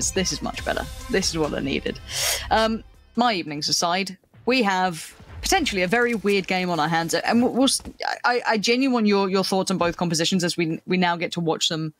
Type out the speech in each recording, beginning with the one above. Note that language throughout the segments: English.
is this is much better. This is what I needed. Um, my evenings aside, we have potentially a very weird game on our hands, and we'll, we'll I, I genuinely want your your thoughts on both compositions as we we now get to watch them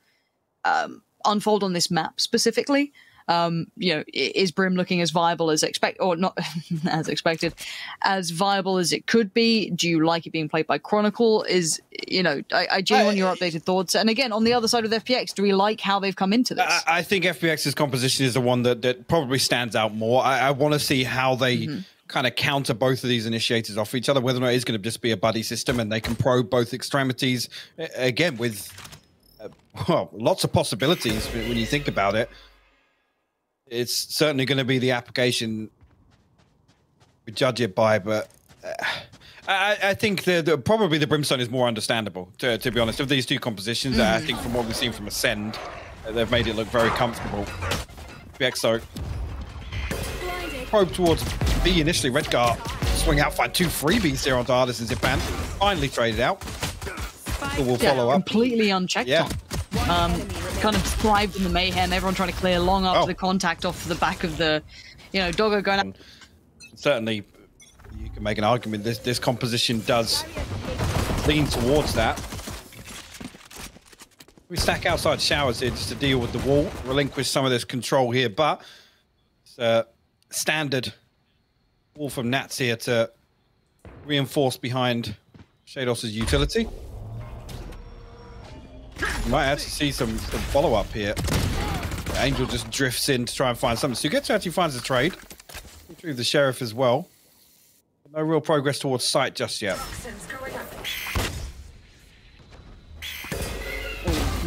um, unfold on this map specifically. Um, you know, is Brim looking as viable as expect, or not as expected, as viable as it could be? Do you like it being played by Chronicle? Is you know, I, I genuinely want your updated thoughts. And again, on the other side of FPX, do we like how they've come into this? I, I think FPX's composition is the one that that probably stands out more. I, I want to see how they. Mm-hmm kind of counter both of these initiators off each other, whether or not it's going to just be a buddy system and they can probe both extremities again with uh, well, lots of possibilities when you think about it it's certainly going to be the application we judge it by, but uh, I, I, think the, the, probably the Brimstone is more understandable, to, to be honest. Of these two compositions, mm. I think from what we've seen from Ascend, uh, they've made it look very comfortable. BXO probe towards B initially. Redgar swing out, find two freebies here onto ardiis and Zyppan. Finally traded out. we'll yeah, follow up. Completely unchecked yeah. on. Um, kind of thrived in the mayhem. Everyone trying to clear long after oh. the contact off the back of the, you know, Doggo going up. Certainly, you can make an argument. This this composition does lean towards that. We stack outside showers here just to deal with the wall, relinquish some of this control here, but it's a standard wall from Nats here to reinforce behind Sheydos's utility. You might actually see some, some follow up here. Angel just drifts in to try and find something. So you get to actually finds a trade. Retrieve the sheriff as well. No real progress towards sight just yet.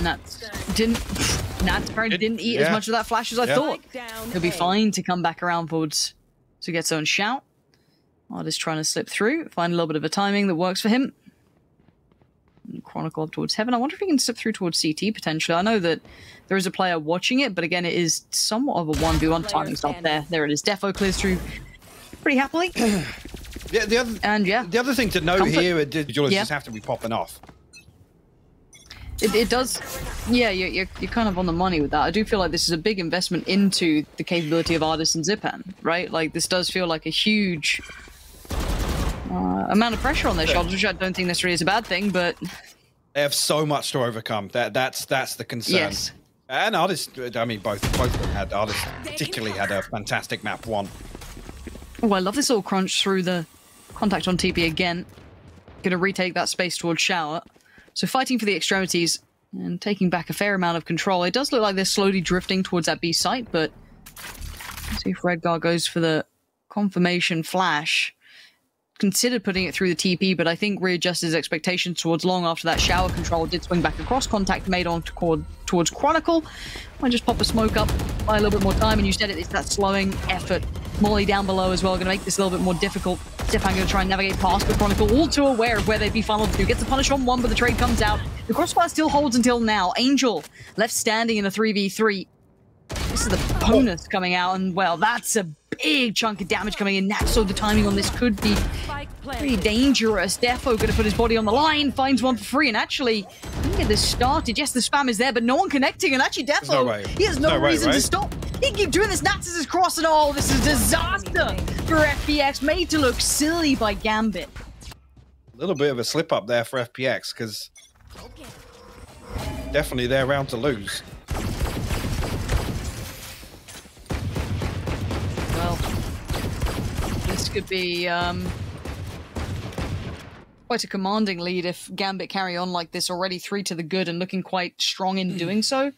Nuts. Didn't Nats apparently didn't eat yeah. as much of that flash as I yeah. thought. He'll be fine to come back around towards to get own shout. ardiis trying to slip through, find a little bit of a timing that works for him. Chronicle up towards heaven. I wonder if he can slip through towards CT potentially. I know that there is a player watching it, but again, it is somewhat of a 1v1 timing stop there. There it is. Defo clears through pretty happily. yeah, the other, and yeah, the other thing to note Comfort. here, individuals yeah. just have to be popping off. It, it, does, yeah, you're, you're, you're, kind of on the money with that. I do feel like this is a big investment into the capability of ardiis and Zyppan, right? Like, this does feel like a huge uh, amount of pressure on their shoulders, which I don't think necessarily is a bad thing, but they have so much to overcome. That that's that's the concern. Yes. And artists, I mean, both both of them had artists particularly had a fantastic map one. Oh, I love this little crunch through the contact on TP again. Gonna retake that space towards shower. So fighting for the extremities and taking back a fair amount of control. It does look like they're slowly drifting towards that B site, but see if Redgar goes for the confirmation flash considered putting it through the TP, but I think readjusted his expectations towards long after that shower control did swing back across. Contact made on toward, towards Chronicle. I just pop a smoke up, buy a little bit more time, and you said it, it's that slowing effort. Molly down below as well, going to make this a little bit more difficult. Stefan going to try and navigate past, but Chronicle all too aware of where they'd be funneled to. Gets the punish on one, but the trade comes out. The crossfire still holds until now. Angel left standing in a 3v3. This is the bonus coming out, and well, that's a big chunk of damage coming in. That's so the timing on this could be pretty dangerous. Defo going to put his body on the line, finds one for free, and actually, get this started. Yes, the spam is there, but no one connecting, and actually Defo, no he has no, no reason way, right? to stop. He can keep doing this. Natsuz is crossing all. This is disaster for FPX, made to look silly by Gambit. A little bit of a slip up there for FPX, because definitely they're around to lose. This could be um, quite a commanding lead if Gambit carry on like this already three to the good and looking quite strong in doing so.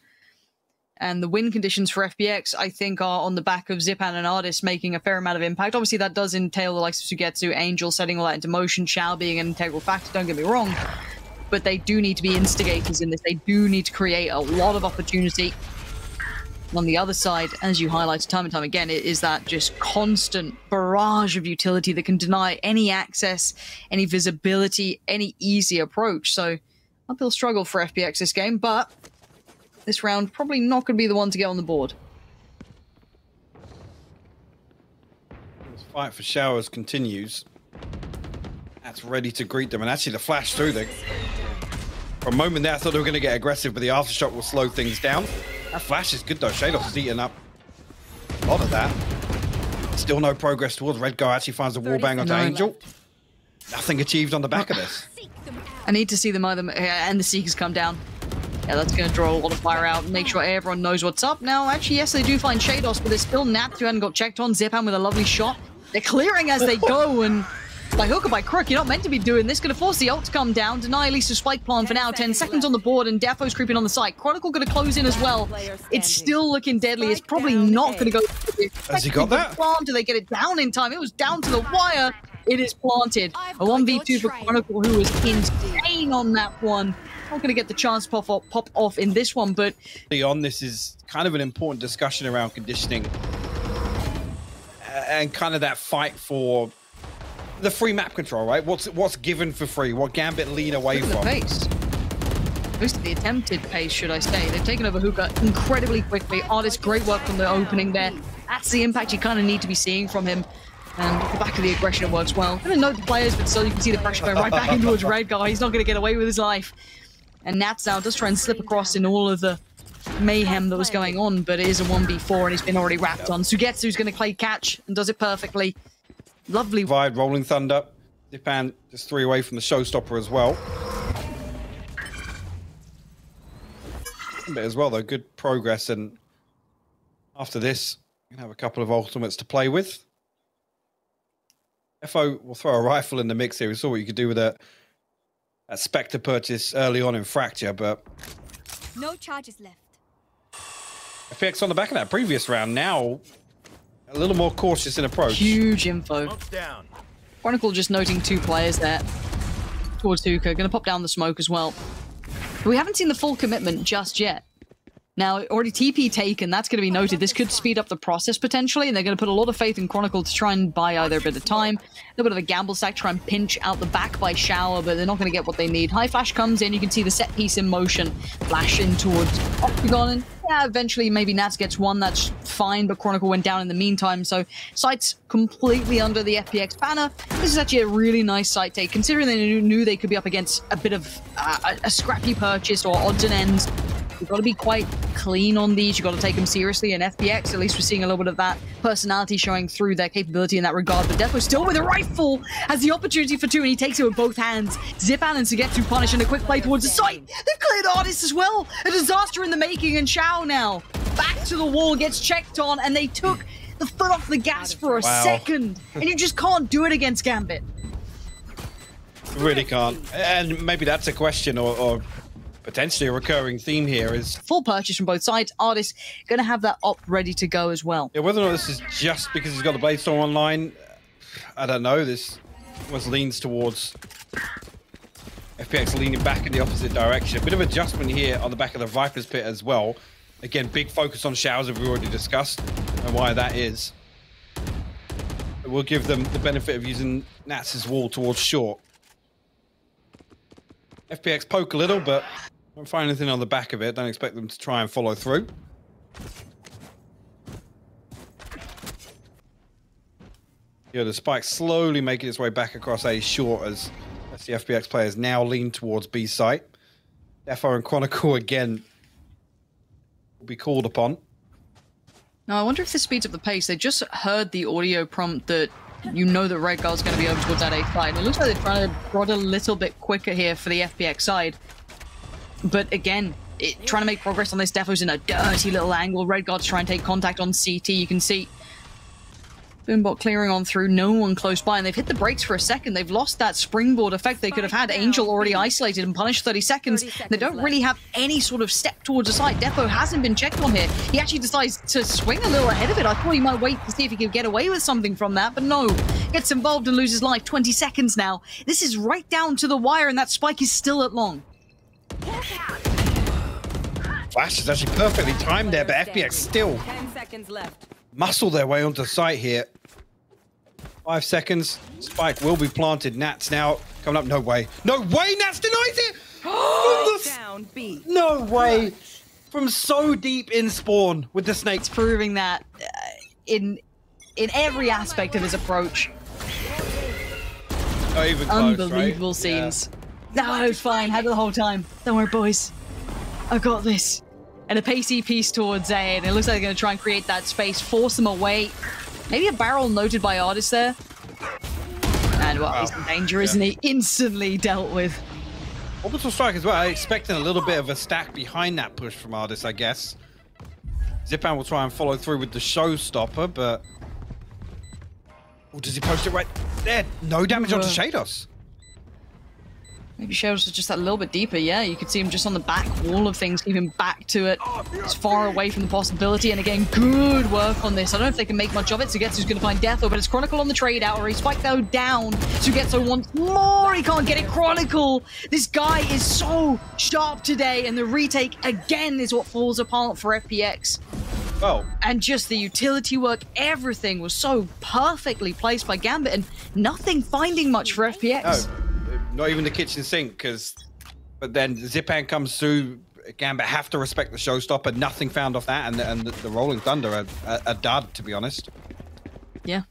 And the win conditions for FPX, I think, are on the back of Zyppan and ardiis making a fair amount of impact. Obviously, that does entail the likes of SUYGETSU, Angel setting all that into motion, Shao being an integral factor, don't get me wrong. But they do need to be instigators in this. They do need to create a lot of opportunity on the other side, as you highlighted time and time again, it is that just constant barrage of utility that can deny any access, any visibility, any easy approach. So uphill struggle for FPX this game, but this round probably not going to be the one to get on the board. This fight for showers continues. That's ready to greet them, and actually the flash through them. For a moment there, I thought they were going to get aggressive, but the aftershock will slow things down. That flash is good though. Sheydos is eating up a lot of that. Still no progress towards Redgar actually finds a wallbang onto No. Angel. Nothing achieved on the back of this. I need to see them either, and the Seekers come down. Yeah, that's going to draw a lot of fire out and make sure everyone knows what's up. Now, actually, yes, they do find Sheydos, but there's still Nats who hadn't got checked on. Zyppan with a lovely shot. They're clearing as they go, and by hook or by crook, you're not meant to be doing this. Going to force the ult to come down, deny at least a spike plan for now. 10 seconds on the board, and Defo's creeping on the site. Chronicle going to close in as well. It's still looking deadly. It's probably not going to go. Has he got that? Plant. Do they get it down in time? It was down to the wire. It is planted. A 1v2 for Chronicle, who was insane on that one. Not going to get the chance to pop off, pop off in this one, but on this is kind of an important discussion around conditioning uh, and kind of that fight for the free map control, right? What's what's given for free? What Gambit lean away look at the from? pace. Most of the attempted pace, should I say. They've taken over Hookah incredibly quickly. Oh, ardiis, great work from the opening there. That's the impact you kind of need to be seeing from him. And the back of the aggression, it works well. Gonna note the players, but still you can see the pressure going right back in towards Redgar. He's not going to get away with his life. And Nats now does try and slip across in all of the mayhem that was going on, but it is a 1v4 and he's been already wrapped on. SUYGETSU's going to play catch and does it perfectly. Lovely. Provide Rolling Thunder. Zyppan just three away from the showstopper as well. But as well, though, good progress. And after this, you can have a couple of ultimates to play with. FO will throw a rifle in the mix here. We saw what you could do with a, a Spectre purchase early on in Fracture, but No charges left. FPX on the back of that previous round now a little more cautious in approach. Huge info. Smoke's down. Chronicle just noting two players there towards Hookah. Going to pop down the smoke as well. But we haven't seen the full commitment just yet. Now, already TP taken, that's going to be noted. This could speed up the process potentially, and they're going to put a lot of faith in Chronicle to try and buy either a bit of time, a little bit of a gamble stack, try and pinch out the back by Shower, but they're not going to get what they need. High Flash comes in, you can see the set piece in motion, flash in towards Octagon, and yeah, eventually maybe Nats gets one, that's fine, but Chronicle went down in the meantime, so site's completely under the FPX banner. This is actually a really nice site take, considering they knew- they could be up against a bit of uh, a scrappy purchase or odds and ends. You've got to be quite clean on these. You've got to take them seriously. And FPX, at least we're seeing a little bit of that personality showing through their capability in that regard. But Defo still with a rifle has the opportunity for two, and he takes it with both hands. Zip Allen to get SUYGETSU punish and a quick play towards the site. They've cleared ardiis as well. A disaster in the making, and Shao now back to the wall gets checked on, and they took the foot off the gas for a Wow. second. And you just can't do it against Gambit. Really can't. And maybe that's a question or, or potentially a recurring theme here is Full purchase from both sides. ardiis going to have that op ready to go as well. Yeah, whether or not this is just because he's got the Bladestorm online, I don't know. This was leans towards FPX leaning back in the opposite direction. A bit of adjustment here on the back of the Viper's Pit as well. Again, big focus on showers, as we already discussed, and why that is. We'll give them the benefit of using Nats' wall towards short. FPX poke a little, but don't find anything on the back of it. Don't expect them to try and follow through. Yeah, the spike slowly making its way back across A short as, the FPX players now lean towards B site. Defo and Chronicle again will be called upon. Now, I wonder if this speeds up the pace. They just heard the audio prompt that you know that Redgar's going to be over towards that A side. It looks like they're trying to prod a little bit quicker here for the FPX side. But again, it, trying to make progress on this Defo's in a dirty little angle. Redgar's trying to take contact on CT. You can see Boombot clearing on through, no one close by, and they've hit the brakes for a second. They've lost that springboard effect they could have had. Angel already isolated and punished 30 seconds. 30 they don't left. really have any sort of step towards the site. Defo hasn't been checked on here. He actually decides to swing a little ahead of it. I thought he might wait to see if he could get away with something from that, but no. Gets involved and loses life. 20 seconds now. This is right down to the wire, and that spike is still at long. Flash is actually perfectly timed there, but FPX still Ten seconds left. muscle their way onto site here. Five seconds. Spike will be planted. Nats now coming up. No way. No way. Nats denies it. From the s- Down B. no way. From so deep in spawn with the snakes. Proving that uh, in in every aspect of his approach. Not even close, Unbelievable right? scenes. No, it's fine. Had it the whole time. Don't worry, boys. I got this. and a pacey piece towards A, and it looks like they're going to try and create that space, force them away. Maybe a barrel noted by ardiis there. And well, he's in danger, isn't he? Instantly dealt with. Orbital strike as well. I expecting a little bit of a stack behind that push from ardiis, I guess. Zyppan will try and follow through with the showstopper, but. Or does he post it right there? No damage onto. Sheydos. Maybe Sheydos just that little bit deeper. Yeah, you could see him just on the back wall of things, keep him back to it. It's far away from the possibility. And again, good work on this. I don't know if they can make much of it. SUYGETSU's going to find Defo, but it's Chronicle on the trade out, or he's spiked though down. SUYGETSU wants more. He can't get it. Chronicle. This guy is so sharp today, and the retake again is what falls apart for FPX. Oh. And just the utility work, everything was so perfectly placed by Gambit, and nothing finding much for FPX. no, not even the kitchen sink, because. But then Zyppan comes through. Gambit have to respect the showstopper. Nothing found off that, and, and the, the Rolling Thunder are a, a dud, to be honest. Yeah.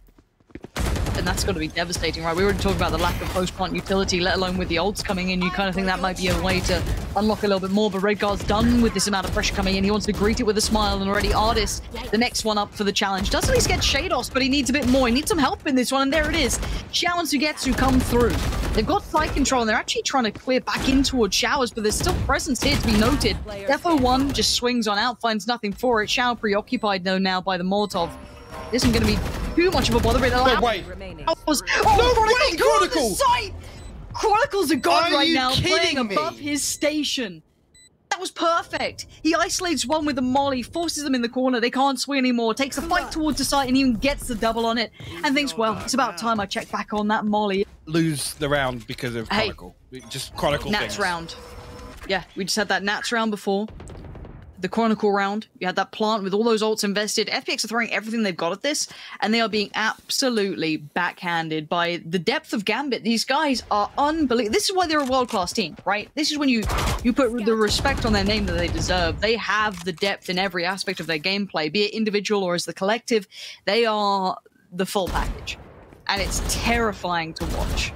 And that's got to be devastating, right? We already talked about the lack of post-plant utility, let alone with the ults coming in. You kind of think that might be a way to unlock a little bit more, but Redgar's done with this amount of pressure coming in. He wants to greet it with a smile, and already ardiis, the next one up for the challenge. Doesn't at least get Sheydos, but he needs a bit more. He needs some help in this one, and there it is. Shao and SUYGETSU come through. They've got side control, and they're actually trying to clear back in towards Showers, but there's still presence here to be noted. Defo 1 just swings on out, finds nothing for it. Shao preoccupied, though, now by the Molotov. Isn't going to be too much of a bother, but it'll No happen. way. Oh, No Chronicles, way, you're on the Chronicle! site! Chronicles a god Are right now, playing me? above his station. That was perfect. He isolates one with the molly, forces them in the corner. They can't swing anymore. Takes a fight towards the site and even gets the double on it. And thinks, well, it's about time I check back on that molly. Lose the round because of Hey. Chronicle. Just Chronicle Nats things. round. Yeah, we just had that Nats round before. The Chronicle round. You had that plant with all those ults invested. FPX are throwing everything they've got at this, and they are being absolutely backhanded by the depth of Gambit. These guys are unbelievable. This is why they're a world class team, right? This is when you you put the respect on their name that they deserve. They have the depth in every aspect of their gameplay, be it individual or as the collective. They are the full package, and it's terrifying to watch.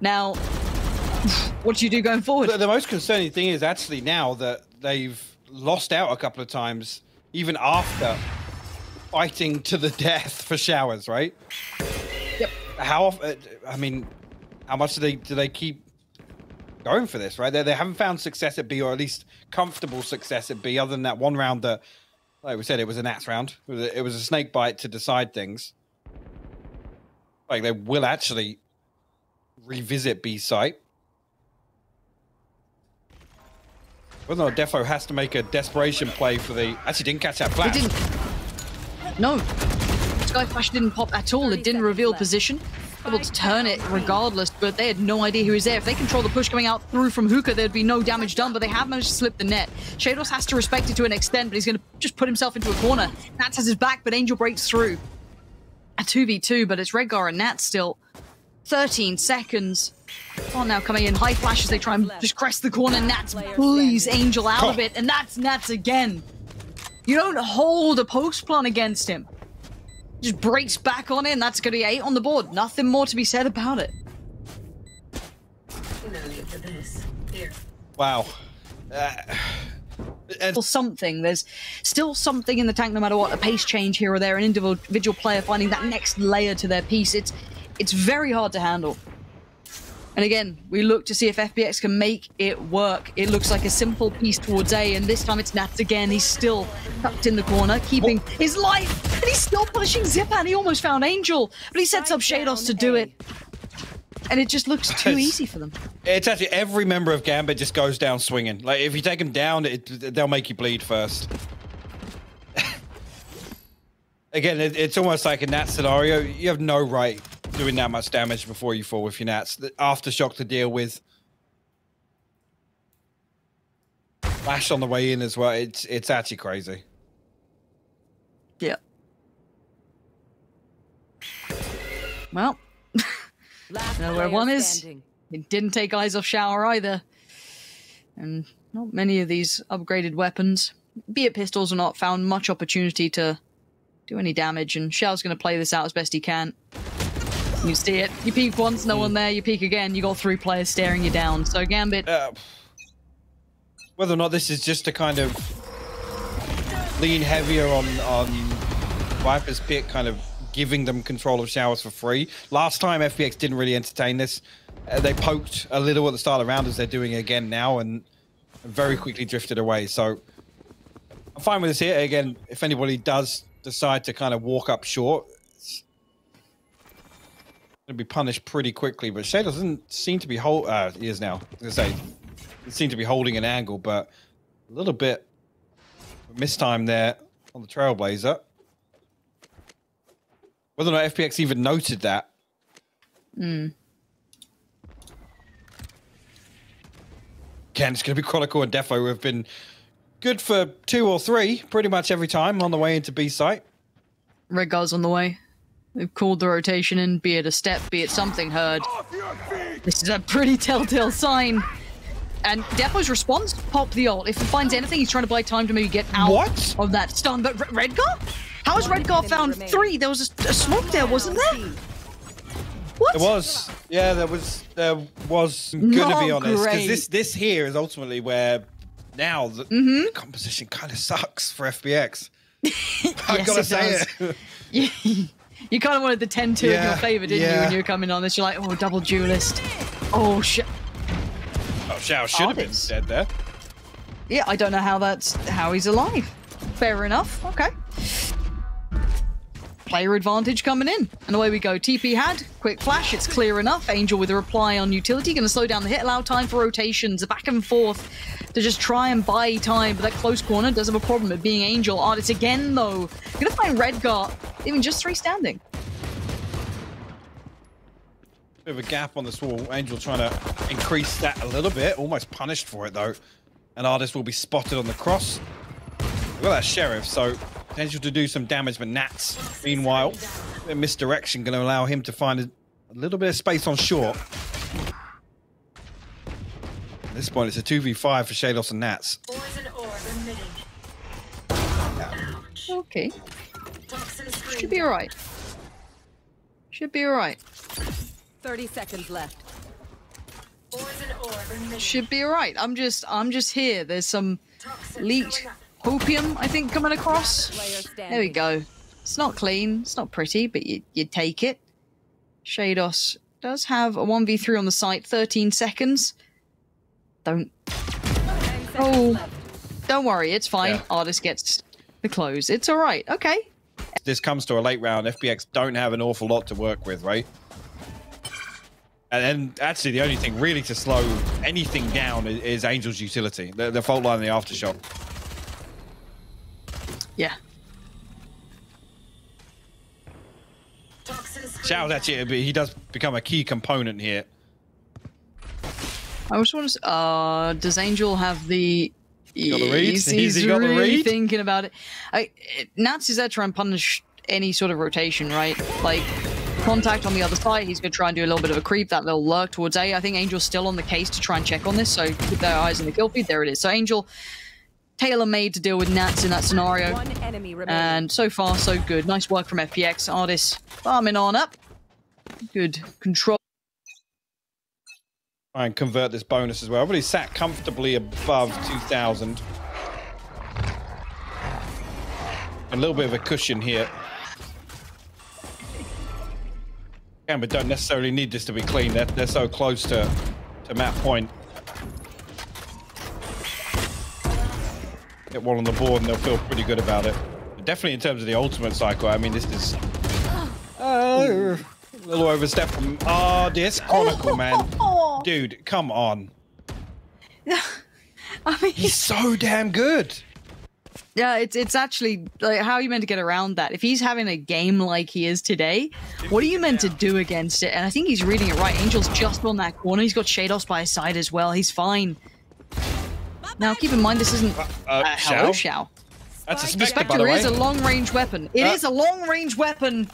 Now, what do you do going forward? The, the most concerning thing is actually now that they've lost out a couple of times, even after fighting to the death for showers, right? Yep. How? of- uh, I mean, how much do they do they keep going for this? Right? They they haven't found success at B, or at least comfortable success at B, other than that one round that, like we said, it was a Nats round. It was a, it was a snake bite to decide things. Like they will actually revisit B site. Or not Defo has to make a desperation play for the. Actually, didn't catch that flash. didn't. No. Skye Flash didn't pop at all. It didn't reveal position. Able to turn it regardless, but they had no idea who was there. If they control the push coming out through from Hookah, there'd be no damage done, but they have managed to slip the net. Sheydos has to respect it to an extent, but he's going to just put himself into a corner. Nats has his back, but Angel breaks through. A 2v2, but it's Redgar and Nats still. 13 seconds. Oh, now coming in high flash as they try and just crest the corner. Nats bullies Angel out of it, and that's Nats again. You don't hold a post plan against him. Just breaks back on it, and that's going to be eight on the board. Nothing more to be said about it. Wow. Uh, and Still something. There's still something in the tank, no matter what. A pace change here or there, an individual player finding that next layer to their piece. It's it's very hard to handle. And again, we look to see if FPX can make it work. It looks like a simple piece towards A, and this time it's Nats again. He's still tucked in the corner, keeping his life, and he's still pushing Zyppan. He almost found Angel, but he sets up Sheydos to do it. And it just looks too It's- easy for them. it's actually every member of Gambit just goes down swinging. Like if you take them down, it, they'll make you bleed first. Again, it, it's almost like in that scenario, you have no right doing that much damage before you fall with your Nats. The aftershock to deal with. Flash on the way in as well. It's it's actually crazy. Yeah. Well, Last know where player one is. it didn't take eyes off shower either. And not many of these upgraded weapons, be it pistols or not, found much opportunity to do any damage. And Shell's going to play this out as best he can. You see it. You peek once, no one there. You peek again, you got three players staring you down. So Gambit, Uh, whether or not this is just to kind of lean heavier on on Viper's Pit, kind of giving them control of showers for free. Last time FPX didn't really entertain this. Uh, they poked a little at the start of the round as they're doing again now, and very quickly drifted away. So I'm fine with this here. Again, if anybody does decide to kind of walk up short, to be punished pretty quickly. But Shay doesn't seem to be hold. Uh, he is now. I say, he seemed to be holding an angle, but a little bit mistime there on the Trailblazer. Whether or not FPX even noted that. Mm. Again, it's going to be Chronicle and Defo who have been good for two or three pretty much every time on the way into B site. Redgar's on the way. They've called the rotation in, be it a step, be it something heard. This is a pretty telltale sign. And Defo's response, pop the ult. If he finds anything, he's trying to buy time to maybe get out What? of that stun. But Re- Redgar? How has Redgar found three? There was a, a smoke there, wasn't there? What? There was, yeah, there was, there was. Going to Not be honest, because this this here is ultimately where now the, Mm-hmm. the composition kind of sucks for FPX. I Yes, gotta it say does. it. You, you kind of wanted the 10 2 in Yeah, your favor, didn't you, when you were coming on this? You're like, oh, double duelist. Oh, shit. oh, Shao should have been dead there. Yeah, I don't know how that's how he's alive. Fair enough. Okay. Player advantage coming in. And away we go. TP had. Quick flash. It's clear enough. Angel with a reply on utility. Going to slow down the hit. Allow time for rotations. A back and forth to just try and buy time. But that close corner does have a problem at being Angel. ardiis again, though. Going to find Redgar. Even just three standing. Bit of a gap on this wall. Angel trying to increase that a little bit. Almost punished for it though. And ardiis will be spotted on the cross. Look at that sheriff. So potential to do some damage, but Nats, meanwhile, a misdirection going to allow him to find a, a little bit of space on short. At this point, it's a 2v5 for Sheydos and Nats. Poison orb emitting. Okay. Should be alright. Should be alright. 30 seconds left. Poison. Should be alright. I'm just I'm just here. There's some Toxin leaked going opium, I think, coming across. There we go. It's not clean, it's not pretty, but you, you take it. Sheydos does have a 1v3 on the site, 13 seconds. Don't Oh. don't worry, it's fine. Yeah. ardiis gets the close. It's alright, okay. This comes to a late round. FPX don't have an awful lot to work with, right? And then actually, the only thing really to slow anything down is, is Angel's utility, the, the fault line and the aftershock. Yeah. Screen. Shao's actually, but he does become a key component here. I just want to. Uh, does Angel have the? got the read? He's, he's he the really read? thinking about it. I, Nats is there to try and punish any sort of rotation, right? Like contact on the other side. He's going to try and do a little bit of a creep, that little lurk towards A. I think Angel's still on the case to try and check on this. So keep their eyes on the kill feed. There it is. So Angel, tailor made to deal with Nats in that scenario. One enemy remaining. And so far, so good. Nice work from FPX. Artists farming on up. Good control. Try and convert this bonus as well. Everybody sat comfortably above 2,000. A little bit of a cushion here. Again, but don't necessarily need this to be clean. They're, they're so close to, to map point. Get one on the board and they'll feel pretty good about it. But definitely in terms of the ultimate cycle, I mean, this is uh, a little overstep from oh, this Chronicle, man. Dude, come on. I mean, He's so damn good. Yeah, it's it's actually like how are you meant to get around that? If he's having a game like he is today, what are you meant to do against it? And I think he's reading it right. Angel's just on that corner. He's got Sheydos by his side as well. He's fine. Now keep in mind this isn't Uh, uh, hello, Shao? Shao. That's a Spike Spectre, by Spectre the way. is a long range weapon. It is Uh, a long range weapon.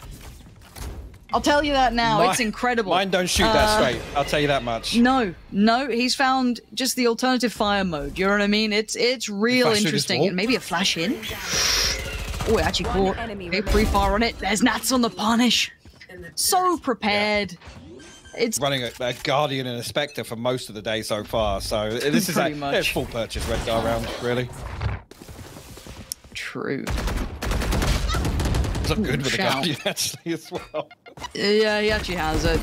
I'll tell you that now. Mi- it's incredible. Mine don't shoot that Uh, straight. I'll tell you that much. No, no, he's found just the alternative fire mode. You know what I mean? It's it's real Flash through this interesting. And maybe a flash in. Oh, it actually One caught. enemy Okay, remaining. pre-fire on it. There's Nats on the punish. So prepared. It's Running a, a Guardian and a Spectre for most of the day so far. So this is a it's full purchase Redgar round, really. True. He's good with the Guardian actually as well. Yeah, he actually has a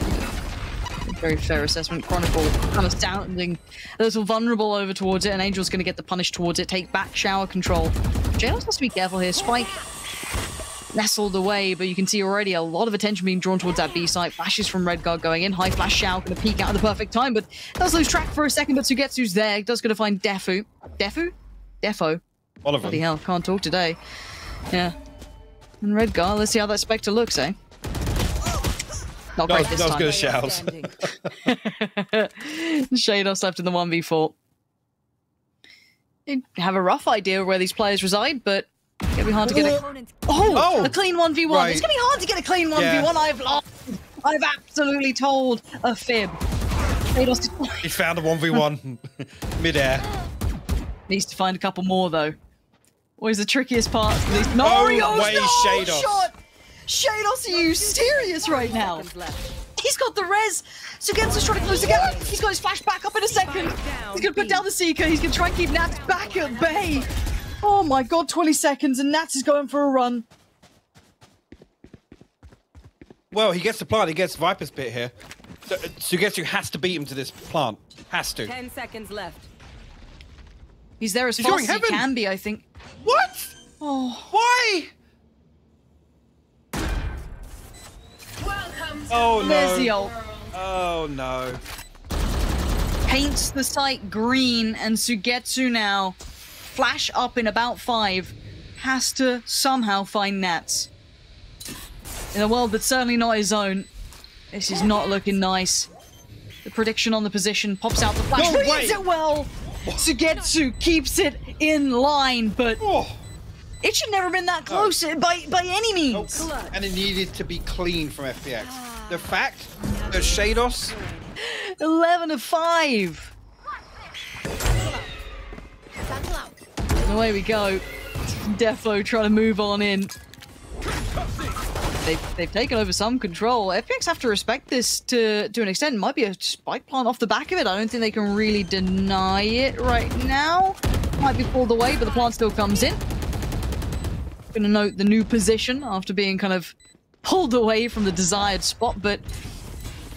very fair assessment. Chronicle kind of sounding a little vulnerable over towards it, and Angel's going to get the punish towards it. Take back shower control. Jails has to be careful here. Spike nestled away, but you can see already a lot of attention being drawn towards that B site. Flashes from Redgar going in. High flash shower going to peek out at the perfect time, but does lose track for a second. But SUYGETSU's there. Does going to find Defu. Defu? Defo. One of Bloody hell, can't talk today. Yeah. And Redgar, let's see how that Spectre looks, eh? Not great was- this that was time. good. Standing. Sheydos left in the 1v4. You have a rough idea of where these players reside, but it's gonna be hard to get a oh, Oh! a clean 1v1. Right. It's gonna be hard to get a clean 1v1. Yeah. I've lost. I've absolutely told a fib. He found a 1v1 midair. needs to find a couple more though. Always the trickiest part of these. No, Oh, Mario's way, no Sheydos. shot. Sheydos, are you serious right now? He's got the res. SUYGETSU's trying to close the gap. He's got his flash back up in a second. He's gonna put down the Seeker. He's gonna try and keep Nats back at bay. Oh my god, 20 seconds and Nats is going for a run. Well, he gets the plant. He gets Viper's Pit here. So, SUYGETSU has to beat him to this plant. Has to. Ten seconds left. He's there as He's fast going as he can be, I think. What? Oh, Why? Welcome to Oh the no. ult. Oh no. Paints the site green and SUYGETSU now, flash up in about five, has to somehow find Nats. In a world that's certainly not his own, this is not looking nice. The prediction on the position pops out the flash. No reads it well. SUYGETSU keeps it in line, but Oh. it should never have been that close uh, by by any means. And it needed to be clean from FPX. The fact that Sheydos 11 of 5. Away we go. Defo trying to move on in. They've, they've taken over some control. FPX have to respect this to, to an extent. Might be a spike plant off the back of it. I don't think they can really deny it right now. Might be pulled away, but the plant still comes in. Gonna note the new position after being kind of pulled away from the desired spot, but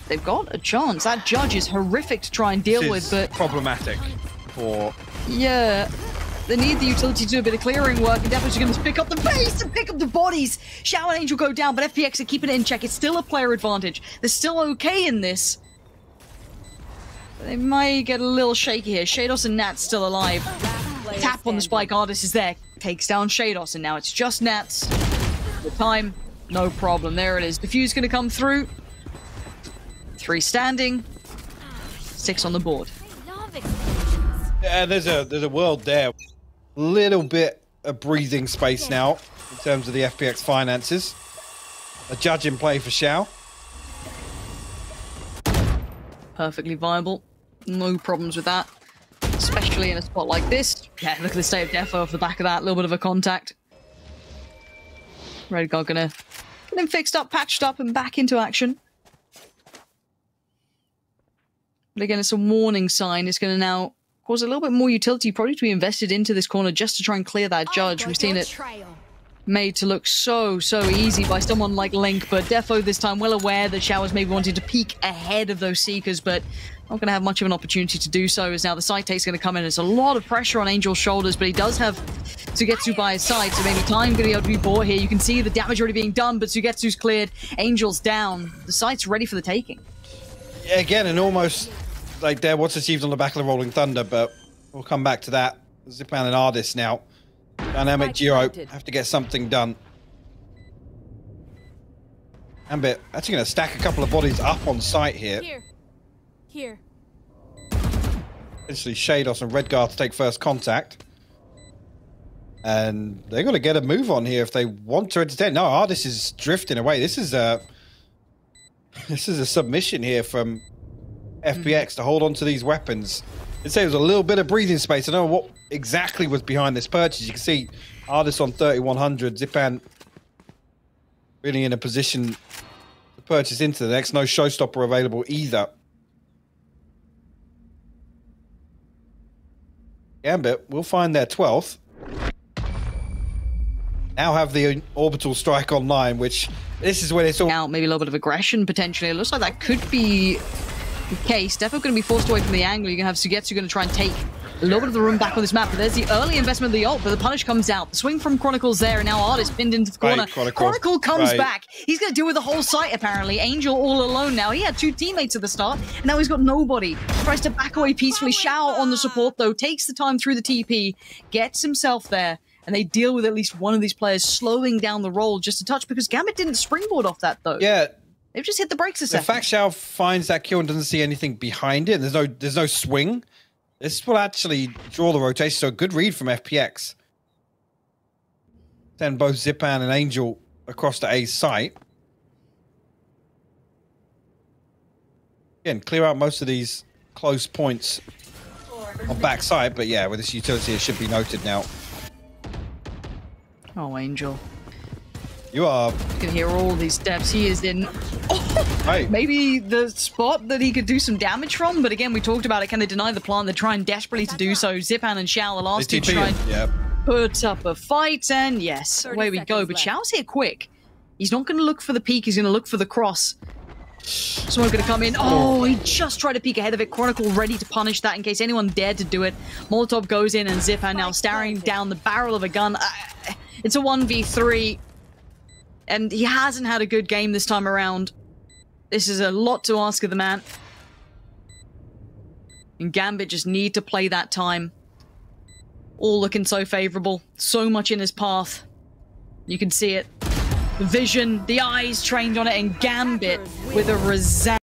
they've got a chance. That judge is horrific to try and deal with, but problematic for yeah. They need the utility to do a bit of clearing work, and definitely going to pick up the pace and pick up the bodies. Shower and Angel go down, but FPX are keeping it in check. It's still a player advantage. They're still okay in this. They might get a little shaky here. Sheydos and Nats still alive. Tap on the spike ardiis is there. Takes down Sheydos, and now it's just Nats. The time, no problem. There it is. Diffuse going to come through. Three standing. Six on the board. Yeah, there's a there's a world there. Little bit of breathing space now in terms of the FPX finances. A judge in play for Shao. perfectly viable. No problems with that. Especially in a spot like this. Yeah, look at the state of Defo off the back of that. A little bit of a contact. Red Redgar gonna get him fixed up, patched up, and back into action. But again, it's a warning sign. It's gonna now cause a little bit more utility probably to be invested into this corner just to try and clear that judge. We've seen it made to look so, so easy by someone like Link, but Defo this time well aware that Showers maybe wanted to peek ahead of those Seekers, but not going to have much of an opportunity to do so as now the side take's going to come in. It's a lot of pressure on Angel's shoulders, but he does have SUYGETSU by his side, so maybe time going to be able to be bought here. You can see the damage already being done, but SUYGETSU's cleared. Angel's down. The site's ready for the taking. Yeah, again, and almost like there what's achieved on the back of the Rolling Thunder, but we'll come back to that. Zyppan and ardiis now. Dynamic Giro have to get something done. Gambit actually going to stack a couple of bodies up on site here. Here. Here. Essentially, Sheydos and Redgar to take first contact. And they're going to get a move on here if they want to entertain. No, ardiis is drifting away. This is a this is a submission here from FPX to hold on to these weapons. There was a little bit of breathing space. I don't know what exactly was behind this purchase. You can see ardiis on 3100, Zyppan really in a position to purchase into the next. No showstopper available either. Gambit will find their 12th. now have the orbital strike online, which this is when it's all. out, maybe a little bit of aggression potentially. It looks like that could be case. Definitely going to be forced away from the angle. You're going to have SUYGETSU going to try and take a little bit of the room back on this map. But there's the early investment of the ult, but the punish comes out. The swing from Chronicles there, and now ardiis pinned into the corner. Right, Chronicle. Chronicle comes Right. back. He's going to deal with the whole site apparently. Angel all alone now. He had two teammates at the start, and now he's got nobody. Tries to back away peacefully. Shao on the support though takes the time through the TP, gets himself there. And they deal with at least one of these players slowing down the roll just a touch because Gambit didn't springboard off that though. Yeah, They've just hit the brakes a the second. fact Shao finds that kill and doesn't see anything behind it. There's no there's no swing. This will actually draw the rotation. So good read from FPX. Send both Zyppan and Angel across to A's site. Again, clear out most of these close points on backside, but yeah, with this utility, it should be noted now. oh, Angel. You are You can hear all these steps. He is in right. maybe the spot that he could do some damage from, but again, we talked about it. Can they deny the plant? They're trying desperately to do so. Zyppan and Shao, the last two, TP, try and yeah. put up a fight, and yes, away we go. seconds But left. Shao's here quick. He's not going to look for the peak, he's going to look for the cross. Someone going to come in. Oh, he just tried to peek ahead of it. Chronicle ready to punish that in case anyone dared to do it. Molotov goes in, and Zyppan now staring down the barrel of a gun. Uh, It's a 1v3, and he hasn't had a good game this time around. This is a lot to ask of the man. And Gambit just need to play that time. All looking so favorable. So much in his path. You can see it. The vision, the eyes trained on it, and Gambit with a resounding.